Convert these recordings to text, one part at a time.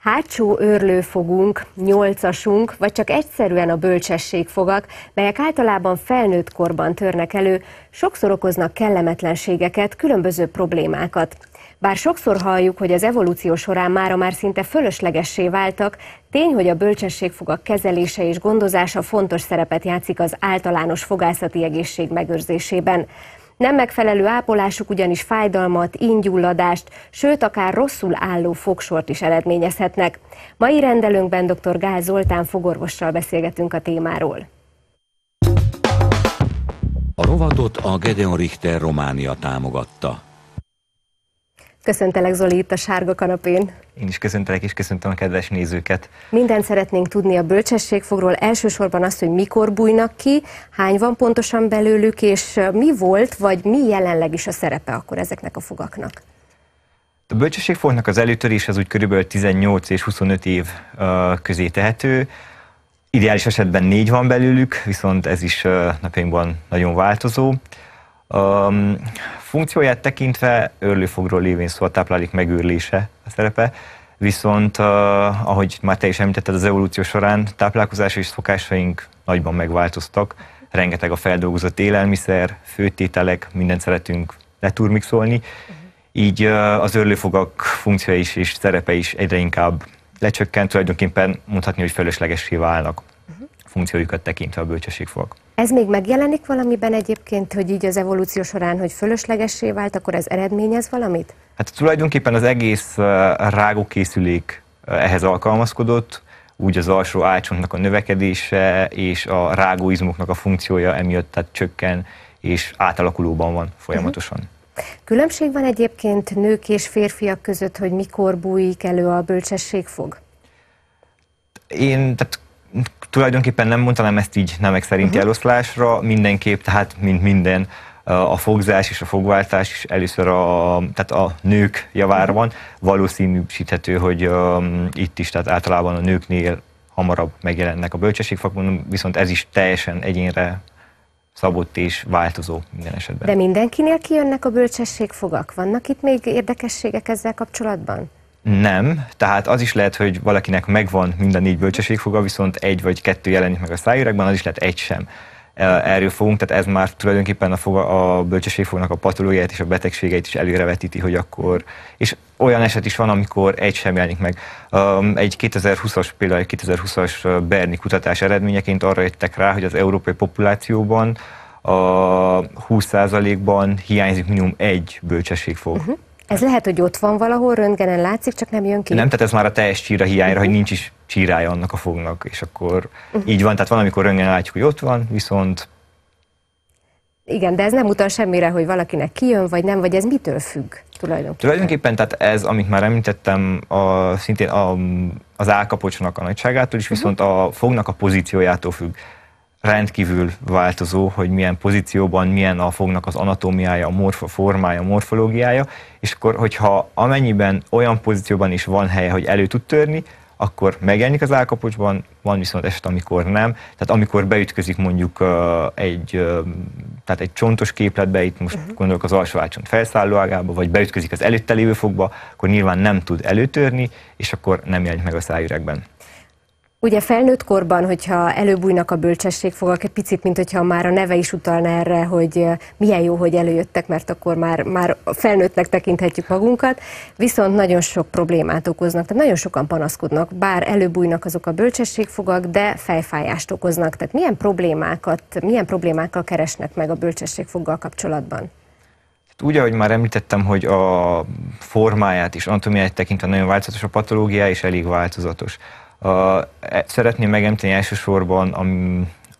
Hátsó őrlőfogunk, nyolcasunk, vagy csak egyszerűen a bölcsességfogak, melyek általában felnőtt korban törnek elő, sokszor okoznak kellemetlenségeket, különböző problémákat. Bár sokszor halljuk, hogy az evolúció során mára már szinte fölöslegessé váltak, tény, hogy a bölcsességfogak kezelése és gondozása fontos szerepet játszik az általános fogászati egészség megőrzésében. Nem megfelelő ápolásuk ugyanis fájdalmat, ingyulladást, sőt akár rosszul álló fogsort is eredményezhetnek. Mai rendelőnkben dr. Gál Zoltán fogorvossal beszélgetünk a témáról. A rovatot a Gedeon Richter Románia támogatta. Köszöntelek Zoli itt a sárga kanapén. Én is köszöntelek, és köszöntöm a kedves nézőket. Mindent szeretnénk tudni a bölcsességfogról, elsősorban azt, hogy mikor bújnak ki, hány van pontosan belőlük, és mi volt, vagy mi jelenleg is a szerepe akkor ezeknek a fogaknak? A bölcsességfognak az előtörés az úgy körülbelül 18 és 25 év közé tehető. Ideális esetben négy van belőlük, viszont ez is napjainkban nagyon változó. Um, funkcióját tekintve őrlőfogról lévén szó a táplálék megőrlése a szerepe, viszont uh, ahogy már te is említetted, az evolúció során táplálkozás és szokásaink nagyban megváltoztak. Rengeteg a feldolgozott élelmiszer, főtételek, mindent szeretünk leturmixolni. Így uh, az őrlőfogak funkciója is és szerepe is egyre inkább lecsökkent, tulajdonképpen mondhatni, hogy fölöslegessé válnak. Funkciójukat tekintve a bölcsességfogak. Ez még megjelenik valamiben egyébként, hogy így az evolúció során, hogy fölöslegessé vált, akkor ez eredményez valamit? Hát tulajdonképpen az egész rágókészülék ehhez alkalmazkodott, úgy az alsó ácsontnak a növekedése és a rágóizmoknak a funkciója emiatt tehát csökken, és átalakulóban van folyamatosan. Uh-huh. Különbség van egyébként nők és férfiak között, hogy mikor bújik elő a bölcsességfog? Én, tehát tulajdonképpen nem mondanám ezt így nemek szerinti uh-huh. eloszlásra, mindenképp, tehát mint minden, a fogzás és a fogváltás is először a, tehát a nők javára van. Valószínűsíthető, hogy um, itt is, tehát általában a nőknél hamarabb megjelennek a bölcsességfakon, viszont ez is teljesen egyénre szabott és változó minden esetben. De mindenkinél kijönnek a bölcsességfogak? Vannak itt még érdekességek ezzel kapcsolatban? Nem, tehát az is lehet, hogy valakinek megvan mind a négy bölcsességfoga, viszont egy vagy kettő jelenik meg a szájüregben, az is lehet egy sem. Erről fogunk, tehát ez már tulajdonképpen a, foga, a bölcsességfognak a patológiát és a betegségeit is előrevetíti, hogy akkor, és olyan eset is van, amikor egy sem jelenik meg. Egy 2020-as, például egy 2020-as Berni kutatás eredményeként arra jöttek rá, hogy az európai populációban a 20%-ban hiányzik minimum egy bölcsességfog. Uh-huh. Ez lehet, hogy ott van valahol, röntgenen látszik, csak nem jön ki? Nem, tehát ez már a teljes csíra hiányra, uh-huh. hogy nincs is csírája annak a fognak, és akkor uh-huh. így van, tehát van, amikor röntgenen látjuk, hogy ott van, viszont... Igen, de ez nem utal semmire, hogy valakinek kijön, vagy nem, vagy ez mitől függ tulajdonképpen? Tulajdonképpen, tehát ez, amit már említettem, a, szintén a, az állkapocsnak a nagyságától is, uh-huh. viszont a fognak a pozíciójától függ rendkívül változó, hogy milyen pozícióban, milyen a fognak az anatómiája, a morfo formája, a morfológiája, és akkor, hogyha amennyiben olyan pozícióban is van helye, hogy elő tud törni, akkor megjelenik az állkapocsban, van viszont eset, amikor nem. Tehát amikor beütközik mondjuk uh, egy, uh, tehát egy csontos képletbe, itt most uh-huh. gondolok az alsó ácsont felszálló ágába, vagy beütközik az előtte lévő fogba, akkor nyilván nem tud előtörni, és akkor nem jelenik meg a szájüregben. Ugye felnőtt korban, hogyha előbújnak a bölcsességfogak, egy picit, mint hogyha már a neve is utalna erre, hogy eh, milyen jó, hogy előjöttek, mert akkor már, már felnőttnek tekinthetjük magunkat, viszont nagyon sok problémát okoznak, tehát nagyon sokan panaszkodnak, bár előbújnak azok a bölcsességfogak, de fejfájást okoznak. Tehát milyen problémákat, milyen problémákkal keresnek meg a bölcsességfoggal kapcsolatban? Úgy, ahogy már említettem, hogy a formáját és anatomiáját tekintve nagyon változatos a patológia, és elég változatos. Uh, szeretném megemlíteni elsősorban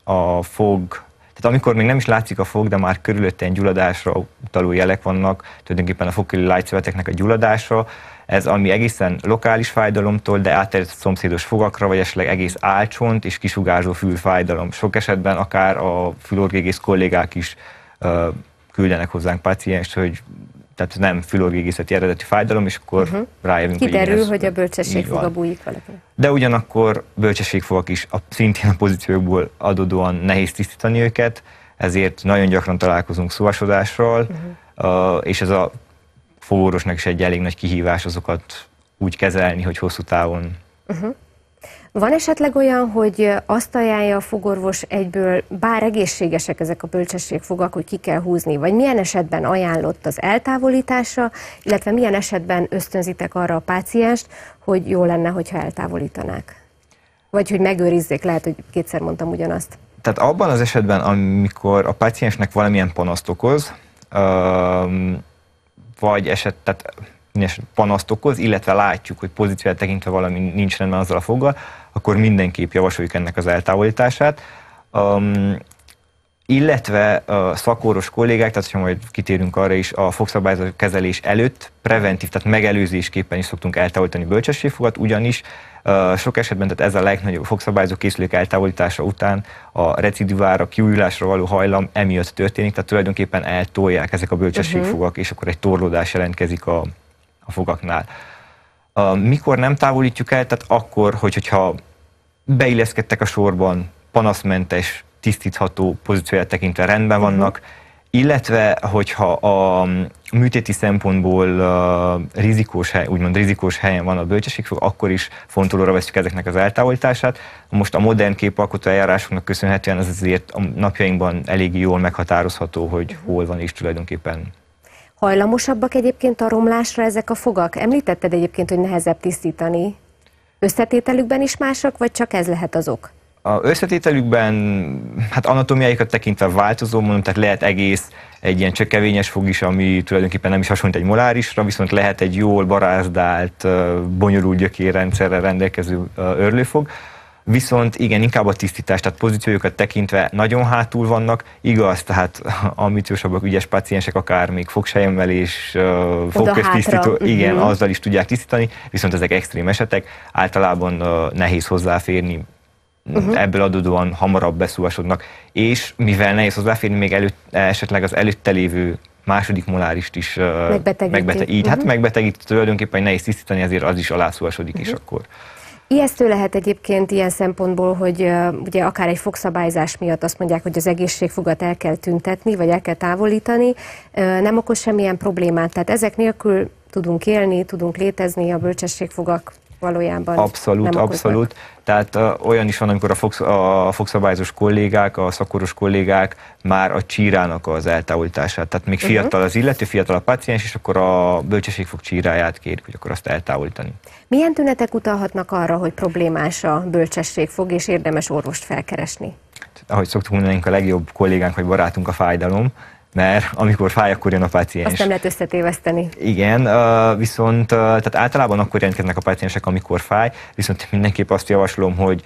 a, a fog, tehát amikor még nem is látszik a fog, de már körülötte egy gyulladásra utaló jelek vannak, tulajdonképpen a fogkörüli lágyszöveteknek a gyulladásra, ez ami egészen lokális fájdalomtól, de átterjedt a szomszédos fogakra, vagy esetleg egész álcsont és kisugárzó fülfájdalom. Sok esetben akár a fülorgégész kollégák is uh, küldenek hozzánk paciens, hogy tehát nem fülorgégészeti eredeti fájdalom, és akkor uh-huh. rájövünk, Kiderül, hogy, hogy a bölcsességfoga bújik valaki. De ugyanakkor bölcsességfogak is a, szintén a pozíciókból adódóan nehéz tisztítani őket, ezért nagyon gyakran találkozunk szóvasodással, uh-huh. uh, és ez a fogorvosnak is egy elég nagy kihívás azokat úgy kezelni, hogy hosszú távon uh-huh. Van esetleg olyan, hogy azt ajánlja a fogorvos egyből, bár egészségesek ezek a bölcsességfogak, hogy ki kell húzni, vagy milyen esetben ajánlott az eltávolítása, illetve milyen esetben ösztönzitek arra a pácienst, hogy jó lenne, hogyha eltávolítanák? Vagy hogy megőrizzék, lehet, hogy kétszer mondtam ugyanazt. Tehát abban az esetben, amikor a páciensnek valamilyen panaszt okoz, vagy eset, tehát panaszt okoz, illetve látjuk, hogy pozíciót tekintve valami nincs rendben azzal a foggal, akkor mindenképp javasoljuk ennek az eltávolítását. Um, illetve a szakoros kollégák, tehát ha majd kitérünk arra is, a fogszabályzó kezelés előtt preventív, tehát megelőzésképpen is szoktunk eltávolítani bölcsességfogat, ugyanis uh, sok esetben, tehát ez a legnagyobb fogszabályzó készülék eltávolítása után a recidivára, kiújulásra való hajlam emiatt történik, tehát tulajdonképpen eltolják ezek a bölcsességfogak, uh-huh. és akkor egy torlódás jelentkezik a, a fogaknál. Mikor nem távolítjuk el? Tehát akkor, hogy, hogyha beilleszkedtek a sorban, panaszmentes, tisztítható pozícióját tekintve rendben uh-huh. vannak, illetve hogyha a műtéti szempontból uh, rizikós hely, úgymond rizikós helyen van a bölcsességfog, akkor is fontolóra veszük ezeknek az eltávolítását. Most a modern képalkotó eljárásoknak köszönhetően ez azért a napjainkban elég jól meghatározható, hogy hol van és tulajdonképpen Hajlamosabbak egyébként a romlásra ezek a fogak? Említetted egyébként, hogy nehezebb tisztítani. Összetételükben is másak, vagy csak ez lehet az ok? A összetételükben, hát anatómiáikat tekintve változó, mondom, tehát lehet egész egy ilyen csökkevényes fog is, ami tulajdonképpen nem is hasonlít egy molárisra, viszont lehet egy jól barázdált, bonyolult gyökérrendszerrel rendelkező örlőfog. Viszont igen, inkább a tisztítás, tehát pozíciójukat tekintve nagyon hátul vannak, igaz, tehát ambiciósabbak, ügyes paciensek, akár még fogsejemvelés, fogköztisztító, igen, uh-huh. azzal is tudják tisztítani, viszont ezek extrém esetek, általában nehéz hozzáférni, uh-huh. ebből adódóan hamarabb beszúvasodnak, és mivel nehéz hozzáférni, még előtt, esetleg az előtte lévő második molárist is megbetegíti. Megbete- így, uh-huh. hát megbetegít, tulajdonképpen nehéz tisztítani, ezért az is alászúvasodik uh-huh. is akkor. Ijesztő lehet egyébként ilyen szempontból, hogy uh, ugye akár egy fogszabályzás miatt azt mondják, hogy az egészségfogat el kell tüntetni, vagy el kell távolítani, uh, nem okoz semmilyen problémát. Tehát ezek nélkül tudunk élni, tudunk létezni, a bölcsességfogak valójában Abszolút, nem abszolút. Tehát uh, olyan is van, amikor a, fogsz, a fogszabályozós kollégák, a szakoros kollégák már a csírának az eltávolítását. Tehát még uh-huh. fiatal az illető, fiatal a paciens, és akkor a bölcsességfog csíráját kérik, hogy akkor azt eltávolítani. Milyen tünetek utalhatnak arra, hogy problémás a bölcsességfog, és érdemes orvost felkeresni? Ahogy szoktuk mondani, a legjobb kollégánk vagy barátunk a fájdalom, mert amikor fáj, akkor jön a páciens. Azt nem lehet összetéveszteni. Igen, viszont tehát általában akkor jelentkeznek a páciensek, amikor fáj, viszont mindenképp azt javaslom, hogy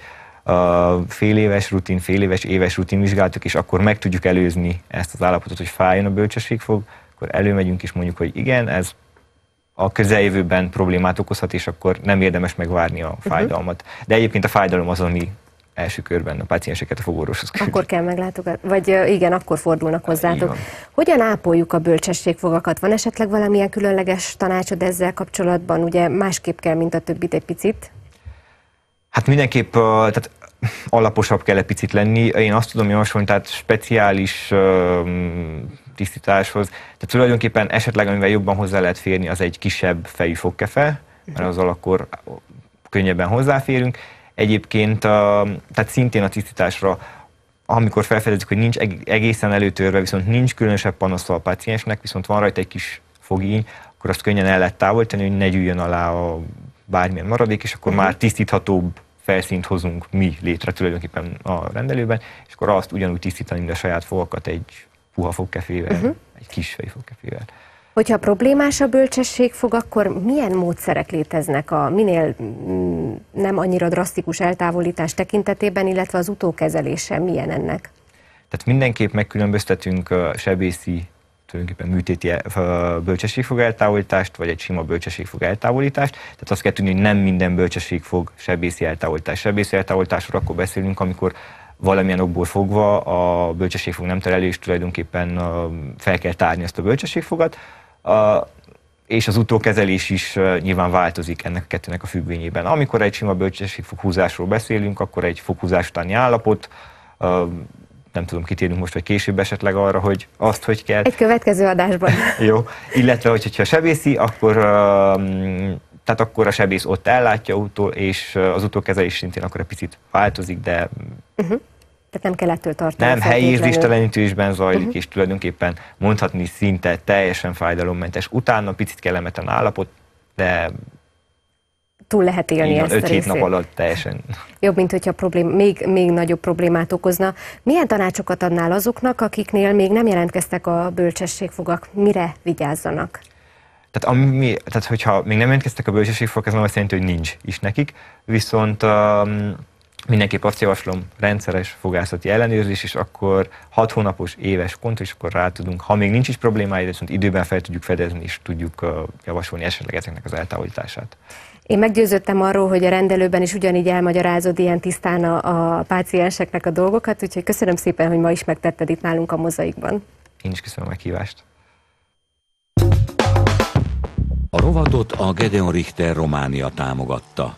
fél éves rutin, fél éves, éves rutin vizsgáltuk, és akkor meg tudjuk előzni ezt az állapotot, hogy fájjon a bölcsességfog, akkor előmegyünk és mondjuk, hogy igen, ez a közeljövőben problémát okozhat, és akkor nem érdemes megvárni a mhm. fájdalmat. De egyébként a fájdalom az, ami első körben a pácienseket a fogorvoshoz küld. Akkor kell meglátogatni, vagy igen, akkor fordulnak hozzátok. Hogyan ápoljuk a bölcsességfogakat? Van esetleg valamilyen különleges tanácsod ezzel kapcsolatban? Ugye másképp kell, mint a többit egy picit? Hát mindenképp, tehát alaposabb kell egy picit lenni. Én azt tudom javasolni, tehát speciális tisztításhoz. Tehát tulajdonképpen esetleg, amivel jobban hozzá lehet férni, az egy kisebb fejű fogkefe, mert azzal akkor könnyebben hozzáférünk, Egyébként a, tehát szintén a tisztításra, amikor felfedezzük, hogy nincs egészen előtörve, viszont nincs különösebb panasza a paciensnek, viszont van rajta egy kis fogíny, akkor azt könnyen el lehet távolítani, hogy ne gyűjjön alá a bármilyen maradék, és akkor uh-huh. már tisztíthatóbb felszínt hozunk mi létre tulajdonképpen a rendelőben, és akkor azt ugyanúgy tisztítani, mint a saját fogakat egy puha fogkefével, uh-huh. egy kis fejfogkefével. Hogyha problémás a bölcsesség fog, akkor milyen módszerek léteznek a minél mm, nem annyira drasztikus eltávolítás tekintetében, illetve az utókezelése milyen ennek? Tehát mindenképp megkülönböztetünk sebészi tulajdonképpen műtéti bölcsességfog eltávolítást, vagy egy sima bölcsességfog eltávolítást. Tehát azt kell tudni, hogy nem minden bölcsességfog sebészi eltávolítás. Sebészi eltávolításról akkor beszélünk, amikor valamilyen okból fogva a bölcsességfog nem terelés és tulajdonképpen fel kell tárni ezt a bölcsességfogat. A, és az utókezelés is nyilván változik ennek a kettőnek a függvényében. Amikor egy sima bölcsességfoghúzásról beszélünk, akkor egy foghúzás utáni állapot, nem tudom, kitérünk most, vagy később esetleg arra, hogy azt, hogy kell. Egy következő adásban. Jó, illetve, hogyha sebészi, akkor tehát akkor a sebész ott ellátja, utó, és az utókezelés szintén akkor egy picit változik, de uh-huh. Tehát nem kell ettől tartani. Nem, helyi ízléstelenítésben zajlik, uh-huh. és tulajdonképpen mondhatni szinte teljesen fájdalommentes. Utána picit kellemetlen állapot, de túl lehet élni Igen, ezt öt hét nap alatt teljesen. Jobb, mint hogyha problém, még, még nagyobb problémát okozna. Milyen tanácsokat adnál azoknak, akiknél még nem jelentkeztek a bölcsességfogak? Mire vigyázzanak? Tehát, ami, tehát hogyha még nem jelentkeztek a bölcsességfogak, ez nem azt jelenti, hogy nincs is nekik, viszont um, mindenképp azt javaslom, rendszeres fogászati ellenőrzés, és akkor 6 hónapos, éves kont, és akkor rá tudunk, ha még nincs is problémája, viszont időben fel tudjuk fedezni, és tudjuk javasolni esetleg ezeknek az eltávolítását. Én meggyőződtem arról, hogy a rendelőben is ugyanígy elmagyarázod ilyen tisztán a, a pácienseknek a dolgokat, úgyhogy köszönöm szépen, hogy ma is megtetted itt nálunk a mozaikban. Én is köszönöm a meghívást. A rovatot a Gedeon Richter Románia támogatta.